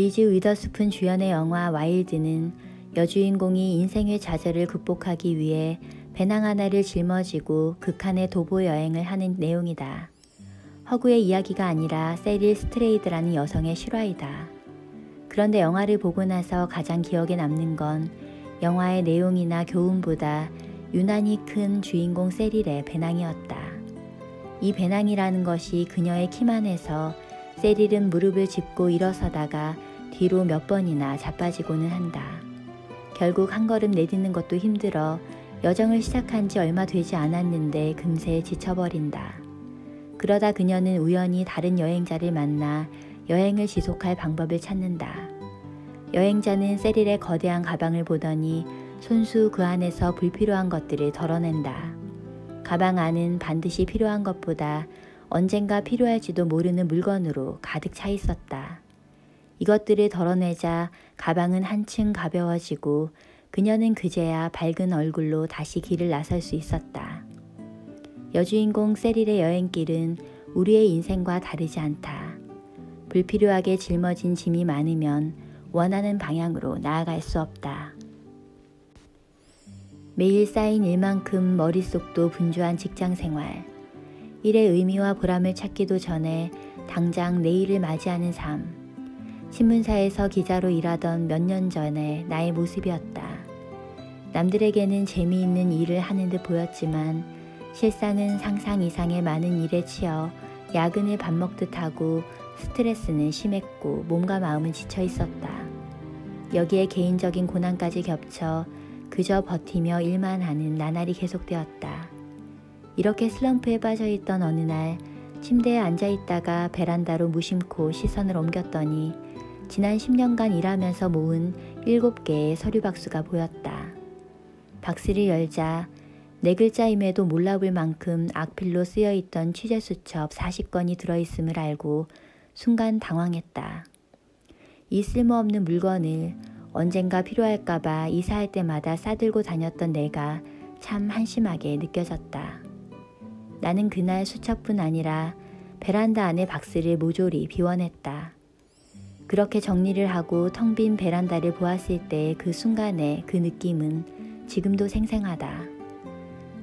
리즈 위더스푼 주연의 영화 와일드는 여주인공이 인생의 좌절을 극복하기 위해 배낭 하나를 짊어지고 극한의 도보 여행을 하는 내용이다. 허구의 이야기가 아니라 세릴 스트레이드라는 여성의 실화이다. 그런데 영화를 보고 나서 가장 기억에 남는 건 영화의 내용이나 교훈보다 유난히 큰 주인공 세릴의 배낭이었다. 이 배낭이라는 것이 그녀의 키만 해서 세릴은 무릎을 짚고 일어서다가 뒤로 몇 번이나 자빠지고는 한다. 결국 한 걸음 내딛는 것도 힘들어 여정을 시작한 지 얼마 되지 않았는데 금세 지쳐버린다. 그러다 그녀는 우연히 다른 여행자를 만나 여행을 지속할 방법을 찾는다. 여행자는 세릴의 거대한 가방을 보더니 손수 그 안에서 불필요한 것들을 덜어낸다. 가방 안은 반드시 필요한 것보다 언젠가 필요할지도 모르는 물건으로 가득 차 있었다. 이것들을 덜어내자 가방은 한층 가벼워지고 그녀는 그제야 밝은 얼굴로 다시 길을 나설 수 있었다. 여주인공 세릴의 여행길은 우리의 인생과 다르지 않다. 불필요하게 짊어진 짐이 많으면 원하는 방향으로 나아갈 수 없다. 매일 쌓인 일만큼 머릿속도 분주한 직장 생활. 일의 의미와 보람을 찾기도 전에 당장 내일을 맞이하는 삶. 신문사에서 기자로 일하던 몇 년 전에 나의 모습이었다. 남들에게는 재미있는 일을 하는 듯 보였지만 실상은 상상 이상의 많은 일에 치여 야근을 밥 먹듯 하고 스트레스는 심했고 몸과 마음은 지쳐 있었다. 여기에 개인적인 고난까지 겹쳐 그저 버티며 일만 하는 나날이 계속되었다. 이렇게 슬럼프에 빠져 있던 어느 날 침대에 앉아 있다가 베란다로 무심코 시선을 옮겼더니 지난 10년간 일하면서 모은 7개의 서류 박수가 보였다. 박스를 열자 네 글자임에도 몰라볼 만큼 악필로 쓰여 있던 취재 수첩 40건이 들어있음을 알고 순간 당황했다. 이 쓸모없는 물건을 언젠가 필요할까봐 이사할 때마다 싸들고 다녔던 내가 참 한심하게 느껴졌다. 나는 그날 수첩뿐 아니라 베란다 안의 박스를 모조리 비워냈다. 그렇게 정리를 하고 텅 빈 베란다를 보았을 때 그 순간의 그 느낌은 지금도 생생하다.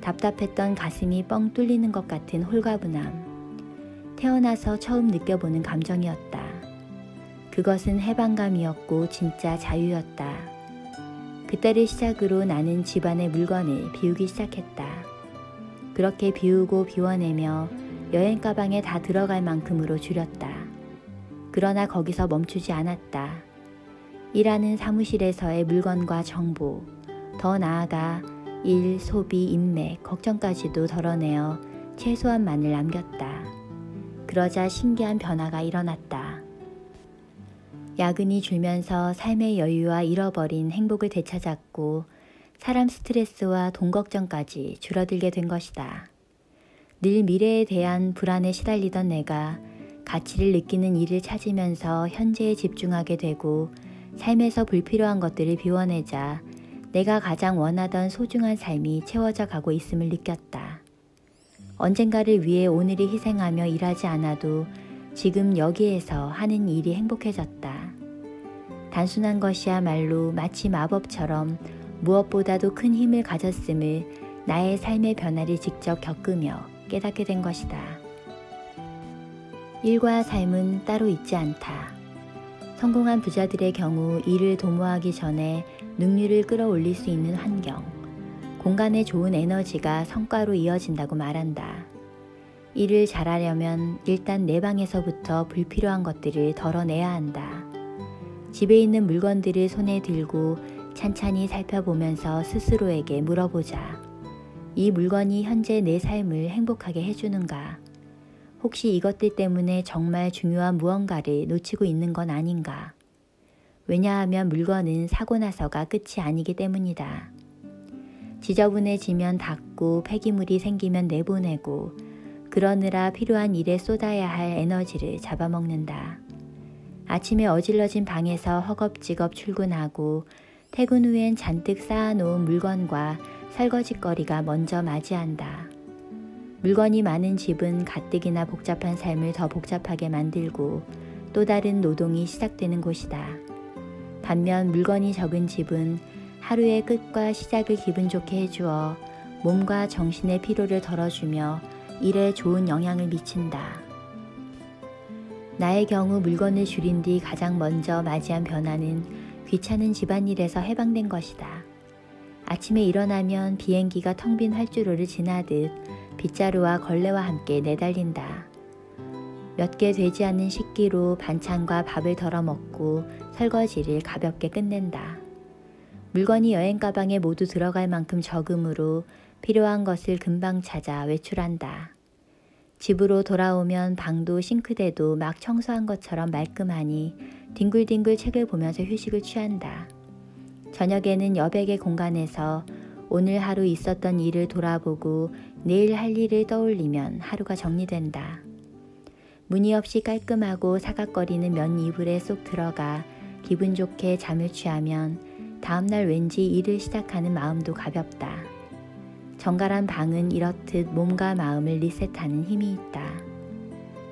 답답했던 가슴이 뻥 뚫리는 것 같은 홀가분함. 태어나서 처음 느껴보는 감정이었다. 그것은 해방감이었고 진짜 자유였다. 그때를 시작으로 나는 집안의 물건을 비우기 시작했다. 그렇게 비우고 비워내며 여행 가방에 다 들어갈 만큼으로 줄였다. 그러나 거기서 멈추지 않았다. 일하는 사무실에서의 물건과 정보, 더 나아가 일, 소비, 인맥, 걱정까지도 덜어내어 최소한만을 남겼다. 그러자 신기한 변화가 일어났다. 야근이 줄면서 삶의 여유와 잃어버린 행복을 되찾았고 사람 스트레스와 돈 걱정까지 줄어들게 된 것이다. 늘 미래에 대한 불안에 시달리던 내가 가치를 느끼는 일을 찾으면서 현재에 집중하게 되고 삶에서 불필요한 것들을 비워내자 내가 가장 원하던 소중한 삶이 채워져 가고 있음을 느꼈다. 언젠가를 위해 오늘을 희생하며 일하지 않아도 지금 여기에서 하는 일이 행복해졌다. 단순한 것이야말로 마치 마법처럼 무엇보다도 큰 힘을 가졌음을 나의 삶의 변화를 직접 겪으며 깨닫게 된 것이다. 일과 삶은 따로 있지 않다. 성공한 부자들의 경우 일을 도모하기 전에 능률을 끌어올릴 수 있는 환경, 공간에 좋은 에너지가 성과로 이어진다고 말한다. 일을 잘하려면 일단 내 방에서부터 불필요한 것들을 덜어내야 한다. 집에 있는 물건들을 손에 들고 찬찬히 살펴보면서 스스로에게 물어보자. 이 물건이 현재 내 삶을 행복하게 해주는가? 혹시 이것들 때문에 정말 중요한 무언가를 놓치고 있는 건 아닌가? 왜냐하면 물건은 사고 나서가 끝이 아니기 때문이다. 지저분해지면 닦고 폐기물이 생기면 내보내고 그러느라 필요한 일에 쏟아야 할 에너지를 잡아먹는다. 아침에 어질러진 방에서 허겁지겁 출근하고 퇴근 후엔 잔뜩 쌓아놓은 물건과 설거지거리가 먼저 맞이한다. 물건이 많은 집은 가뜩이나 복잡한 삶을 더 복잡하게 만들고 또 다른 노동이 시작되는 곳이다. 반면 물건이 적은 집은 하루의 끝과 시작을 기분 좋게 해주어 몸과 정신의 피로를 덜어주며 일에 좋은 영향을 미친다. 나의 경우 물건을 줄인 뒤 가장 먼저 맞이한 변화는 귀찮은 집안일에서 해방된 것이다. 아침에 일어나면 비행기가 텅 빈 활주로를 지나듯 빗자루와 걸레와 함께 내달린다. 몇 개 되지 않는 식기로 반찬과 밥을 덜어 먹고 설거지를 가볍게 끝낸다. 물건이 여행 가방에 모두 들어갈 만큼 적으므로 필요한 것을 금방 찾아 외출한다. 집으로 돌아오면 방도 싱크대도 막 청소한 것처럼 말끔하니 뒹굴뒹굴 책을 보면서 휴식을 취한다. 저녁에는 여백의 공간에서 오늘 하루 있었던 일을 돌아보고 내일 할 일을 떠올리면 하루가 정리된다. 무늬 없이 깔끔하고 사각거리는 면 이불에 쏙 들어가 기분 좋게 잠을 취하면 다음날 왠지 일을 시작하는 마음도 가볍다. 정갈한 방은 이렇듯 몸과 마음을 리셋하는 힘이 있다.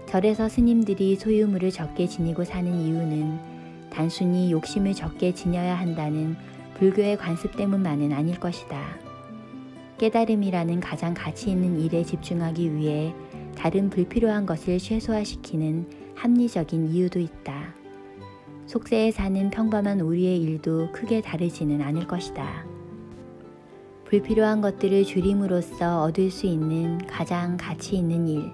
절에서 스님들이 소유물을 적게 지니고 사는 이유는 단순히 욕심을 적게 지녀야 한다는 불교의 관습 때문만은 아닐 것이다. 깨달음이라는 가장 가치 있는 일에 집중하기 위해 다른 불필요한 것을 최소화시키는 합리적인 이유도 있다. 속세에 사는 평범한 우리의 일도 크게 다르지는 않을 것이다. 불필요한 것들을 줄임으로써 얻을 수 있는 가장 가치 있는 일.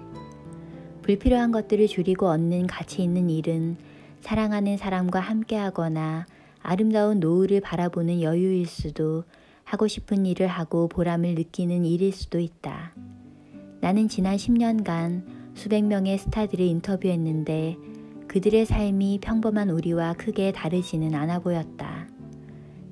불필요한 것들을 줄이고 얻는 가치 있는 일은 사랑하는 사람과 함께 하거나 아름다운 노을을 바라보는 여유일 수도 하고 싶은 일을 하고 보람을 느끼는 일일 수도 있다. 나는 지난 10년간 수백 명의 스타들을 인터뷰했는데 그들의 삶이 평범한 우리와 크게 다르지는 않아 보였다.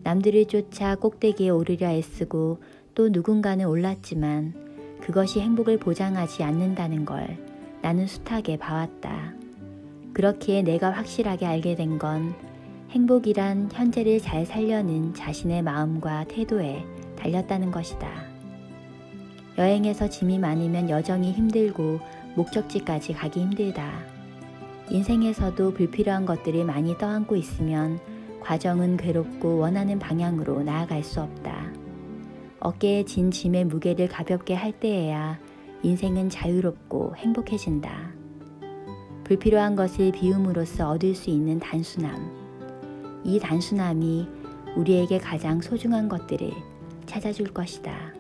남들을 쫓아 꼭대기에 오르려 애쓰고 또 누군가는 올랐지만 그것이 행복을 보장하지 않는다는 걸 나는 숱하게 봐왔다. 그렇기에 내가 확실하게 알게 된건 행복이란 현재를 잘 살려는 자신의 마음과 태도에 달렸다는 것이다. 여행에서 짐이 많으면 여정이 힘들고 목적지까지 가기 힘들다. 인생에서도 불필요한 것들이 많이 떠안고 있으면 과정은 괴롭고 원하는 방향으로 나아갈 수 없다. 어깨에 진 짐의 무게를 가볍게 할 때에야 인생은 자유롭고 행복해진다. 불필요한 것을 비움으로써 얻을 수 있는 단순함. 이 단순함이 우리에게 가장 소중한 것들을 찾아줄 것이다.